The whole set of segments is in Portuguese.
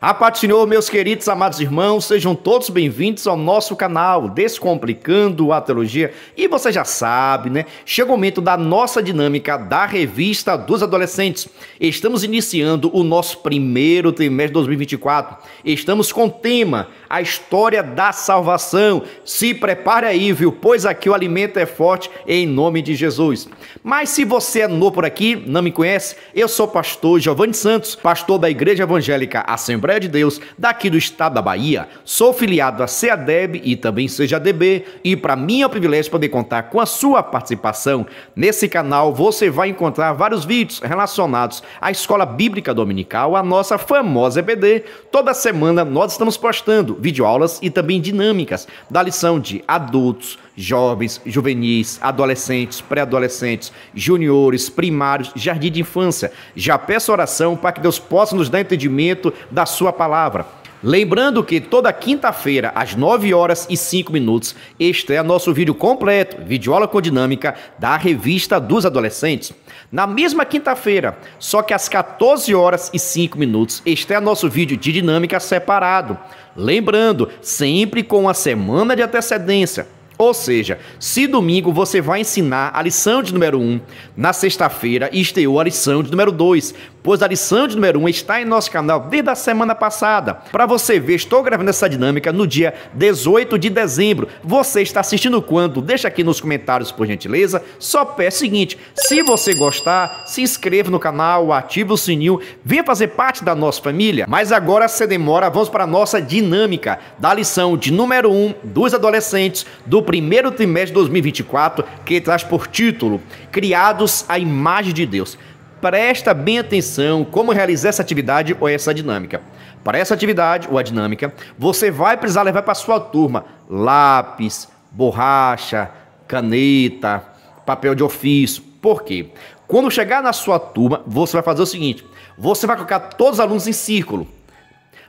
A Senhor, meus queridos amados irmãos, sejam todos bem-vindos ao nosso canal Descomplicando a Teologia. E você já sabe, né? Chega o momento da nossa dinâmica da revista dos adolescentes. Estamos iniciando o nosso primeiro trimestre de 2024. Estamos com o tema A História da Salvação. Se prepare aí, viu? Pois aqui o alimento é forte em nome de Jesus. Mas se você é novo por aqui, não me conhece, eu sou o pastor Giovanni Santos, pastor da Igreja Evangélica Assembleia Assembleia de Deus, daqui do estado da Bahia. Sou filiado a CEADEB e também CEJADB e para mim é um privilégio poder contar com a sua participação. Nesse canal você vai encontrar vários vídeos relacionados à Escola Bíblica Dominical, a nossa famosa EBD. Toda semana nós estamos postando videoaulas e também dinâmicas da lição de adultos, jovens, juvenis, adolescentes, pré-adolescentes, juniores, primários, jardim de infância. Já peço oração para que Deus possa nos dar entendimento da sua palavra. Lembrando que toda quinta-feira, às 9 horas e 5 minutos, estreia nosso vídeo completo, Videoaula com Dinâmica, da Revista dos Adolescentes. Na mesma quinta-feira, só que às 14 horas e 5 minutos, estreia nosso vídeo de dinâmica separado. Lembrando, sempre com uma semana de antecedência ou seja, se domingo você vai ensinar a lição de número 1, na sexta-feira estreou a lição de número 2, pois a lição de número 1 está em nosso canal desde a semana passada. Para você ver, estou gravando essa dinâmica no dia 18 de dezembro. Você está assistindo quando? Deixa aqui nos comentários, por gentileza. Só peço o seguinte, se você gostar, se inscreva no canal, ative o sininho, venha fazer parte da nossa família. Mas agora, sem demora, vamos para a nossa dinâmica da lição de número 1 dos adolescentes do primeiro trimestre de 2024, que traz por título Criados à Imagem de Deus. Presta bem atenção como realizar essa atividade ou essa dinâmica. Para essa atividade ou a dinâmica, você vai precisar levar para sua turma lápis, borracha, caneta, papel de ofício. Por quê? Quando chegar na sua turma, você vai fazer o seguinte: você vai colocar todos os alunos em círculo.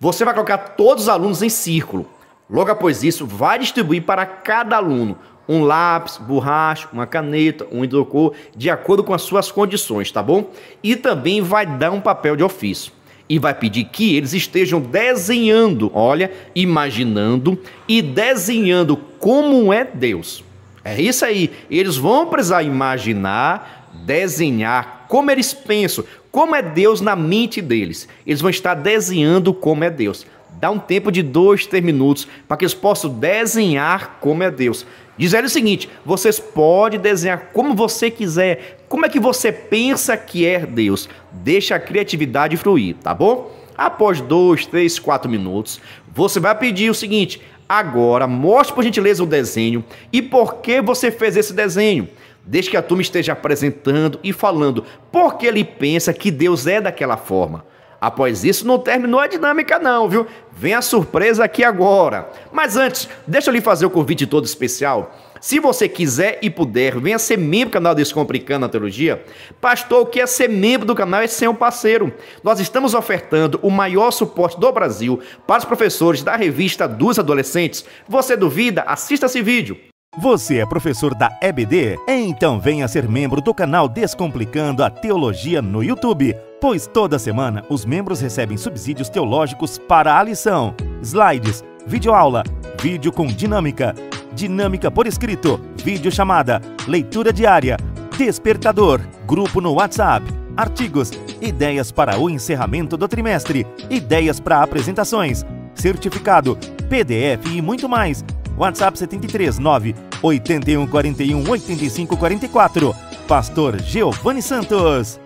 Você vai colocar todos os alunos em círculo. Logo após isso, vai distribuir para cada aluno um lápis, borracha, uma caneta, um hidrocor, de acordo com as suas condições, tá bom? E também vai dar um papel de ofício. E vai pedir que eles estejam desenhando, olha, imaginando e desenhando como é Deus. É isso aí. Eles vão precisar imaginar, desenhar como eles pensam, como é Deus na mente deles. Eles vão estar desenhando como é Deus. Dá um tempo de dois, três minutos para que eles possam desenhar como é Deus. Diz ele o seguinte: vocês podem desenhar como você quiser, como é que você pensa que é Deus. Deixa a criatividade fluir, tá bom? Após dois, três, quatro minutos, você vai pedir o seguinte: agora mostre por gentileza o desenho e por que você fez esse desenho. Desde que a turma esteja apresentando e falando por que ele pensa que Deus é daquela forma. Após isso, não terminou a dinâmica não, viu? Vem a surpresa aqui agora. Mas antes, deixa eu lhe fazer o convite todo especial. Se você quiser e puder, venha ser membro do canal Descomplicando a Teologia. Pastor, o que é ser membro do canal é ser um parceiro. Nós estamos ofertando o maior suporte do Brasil para os professores da revista dos adolescentes. Você duvida? Assista esse vídeo. Você é professor da EBD? Então venha ser membro do canal Descomplicando a Teologia no YouTube, pois toda semana os membros recebem subsídios teológicos para a lição, slides, videoaula, vídeo com dinâmica, dinâmica por escrito, vídeo chamada, leitura diária, despertador, grupo no WhatsApp, artigos, ideias para o encerramento do trimestre, ideias para apresentações, certificado, PDF e muito mais WhatsApp 73 9 81 41 85 44. Pastor Giovanni Santos.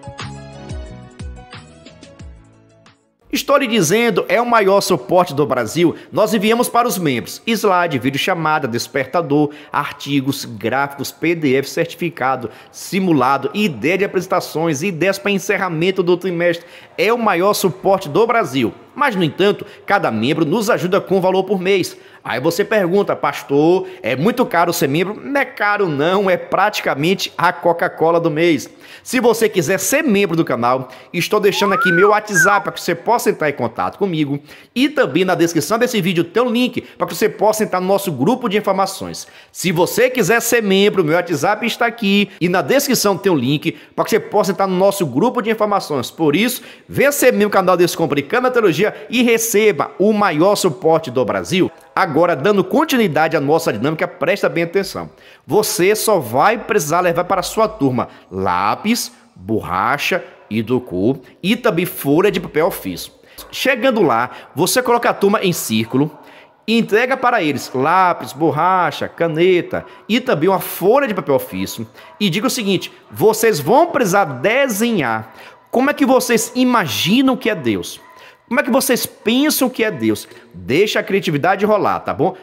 Estou lhe dizendo, é o maior suporte do Brasil. Nós enviamos para os membros slide, vídeo chamada, despertador, artigos, gráficos, PDF certificado, simulado, ideia de apresentações, ideias para encerramento do trimestre. É o maior suporte do Brasil. Mas, no entanto, cada membro nos ajuda com valor por mês. Aí você pergunta, pastor, é muito caro ser membro? Não é caro não, é praticamente a Coca-Cola do mês. Se você quiser ser membro do canal, estou deixando aqui meu WhatsApp para que você possa entrar em contato comigo e também na descrição desse vídeo tem um link para que você possa entrar no nosso grupo de informações. Se você quiser ser membro, meu WhatsApp está aqui e na descrição tem um link para que você possa entrar no nosso grupo de informações. Por isso, venha ser membro do canal Descomplicando a Teologia E receba o maior suporte do Brasil. Agora, dando continuidade à nossa dinâmica, presta bem atenção. Você só vai precisar levar para a sua turma lápis, borracha, idocu e também folha de papel ofício. Chegando lá, você coloca a turma em círculo, entrega para eles lápis, borracha, caneta e também uma folha de papel ofício e diga o seguinte: vocês vão precisar desenhar como é que vocês imaginam que é Deus. Como é que vocês pensam que é Deus? Deixa a criatividade rolar, tá bom?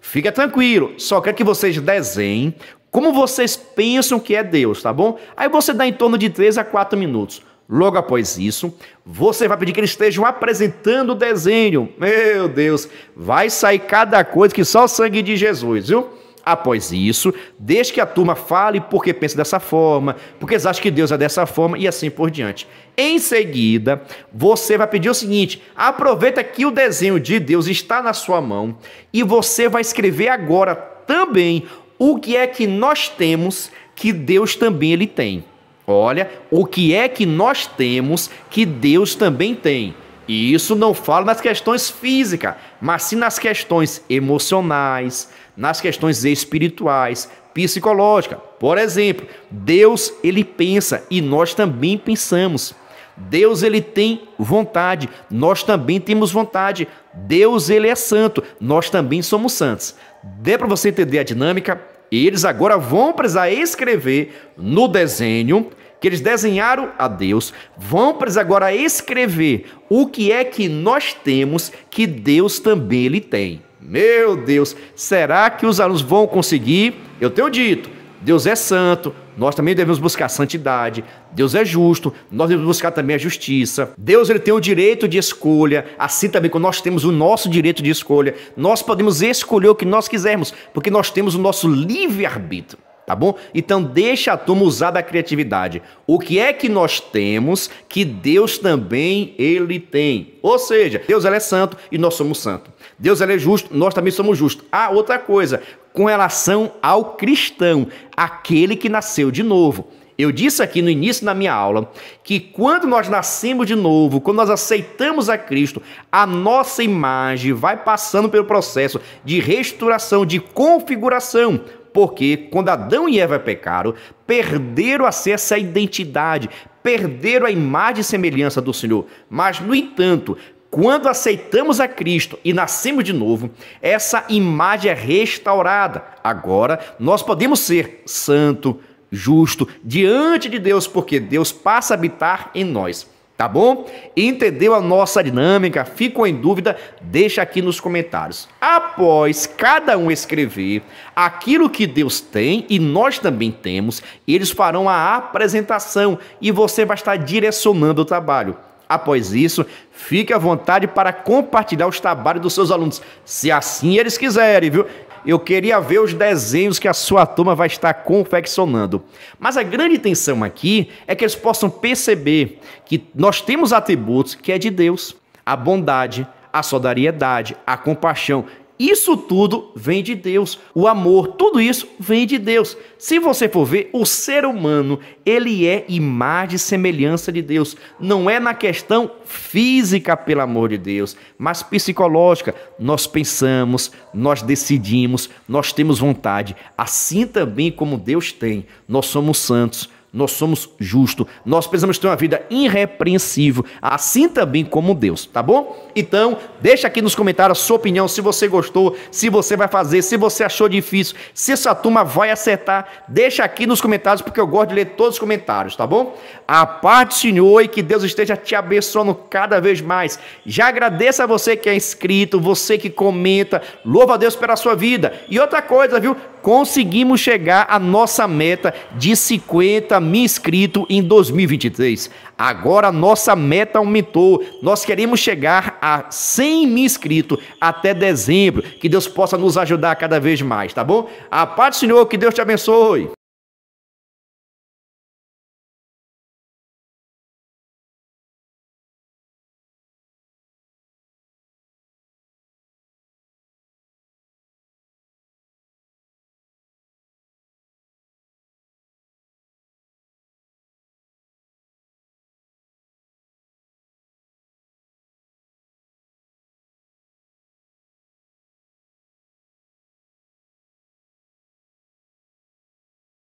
Fica tranquilo, só quero que vocês desenhem como vocês pensam que é Deus, tá bom? Aí você dá em torno de 3 a 4 minutos. Logo após isso, você vai pedir que eles estejam apresentando o desenho. Meu Deus, vai sair cada coisa que só o sangue de Jesus, viu? Após isso, deixe que a turma fale porque pensa dessa forma, porque eles acham que Deus é dessa forma e assim por diante. Em seguida, você vai pedir o seguinte: aproveita que o desenho de Deus está na sua mão e você vai escrever agora também o que é que nós temos que Deus também ele tem. Olha, o que é que nós temos que Deus também tem. E isso não fala nas questões físicas, mas sim nas questões emocionais, nas questões espirituais, psicológicas. Por exemplo, Deus ele pensa e nós também pensamos. Deus ele tem vontade, nós também temos vontade. Deus ele é santo, nós também somos santos. Dê para você entender a dinâmica? Eles agora vão precisar escrever no desenho que eles desenharam a Deus, vão precisar agora escrever o que é que nós temos que Deus também ele tem. Meu Deus, será que os alunos vão conseguir? Eu tenho dito, Deus é santo, nós também devemos buscar santidade. Deus é justo, nós devemos buscar também a justiça. Deus ele tem o direito de escolha, assim também como nós temos o nosso direito de escolha. Nós podemos escolher o que nós quisermos, porque nós temos o nosso livre-arbítrio tá bom? Então deixa a turma usar da criatividade. O que é que nós temos que Deus também ele tem? Ou seja, Deus ele é santo e nós somos santos. Deus ele é justo, nós também somos justos. Ah, outra coisa, com relação ao cristão, aquele que nasceu de novo. Eu disse aqui no início da minha aula que quando nós nascemos de novo, quando nós aceitamos a Cristo, a nossa imagem vai passando pelo processo de restauração, de configuração. Porque quando Adão e Eva pecaram, perderam acesso à identidade, perderam a imagem e semelhança do Senhor. Mas, no entanto, quando aceitamos a Cristo e nascemos de novo, essa imagem é restaurada. Agora nós podemos ser santo, justo diante de Deus, porque Deus passa a habitar em nós. Tá bom? Entendeu a nossa dinâmica? Ficou em dúvida? Deixa aqui nos comentários. Após cada um escrever aquilo que Deus tem e nós também temos, eles farão a apresentação e você vai estar direcionando o trabalho. Após isso, fique à vontade para compartilhar os trabalhos dos seus alunos, se assim eles quiserem, viu? Eu queria ver os desenhos que a sua turma vai estar confeccionando. Mas a grande intenção aqui é que eles possam perceber que nós temos atributos que é de Deus: a bondade, a solidariedade, a compaixão isso tudo vem de Deus. O amor, tudo isso vem de Deus. Se você for ver, o ser humano, ele é imagem e semelhança de Deus. Não é na questão física, pelo amor de Deus, mas psicológica. Nós pensamos, nós decidimos, nós temos vontade. Assim também como Deus tem. Nós somos santos nós somos justos, nós precisamos ter uma vida irrepreensível, assim também como Deus, tá bom? Então, deixa aqui nos comentários a sua opinião, se você gostou, se você vai fazer, se você achou difícil, se essa turma vai acertar, deixa aqui nos comentários, porque eu gosto de ler todos os comentários, tá bom? A parte, Senhor, e que Deus esteja te abençoando cada vez mais. Já agradeço a você que é inscrito, você que comenta, louva a Deus pela sua vida. E outra coisa, viu? Conseguimos chegar à nossa meta de 50 mil inscritos em 2023. Agora nossa meta aumentou. Nós queremos chegar a 100 mil inscritos até dezembro. Que Deus possa nos ajudar cada vez mais, tá bom? A paz do Senhor, que Deus te abençoe.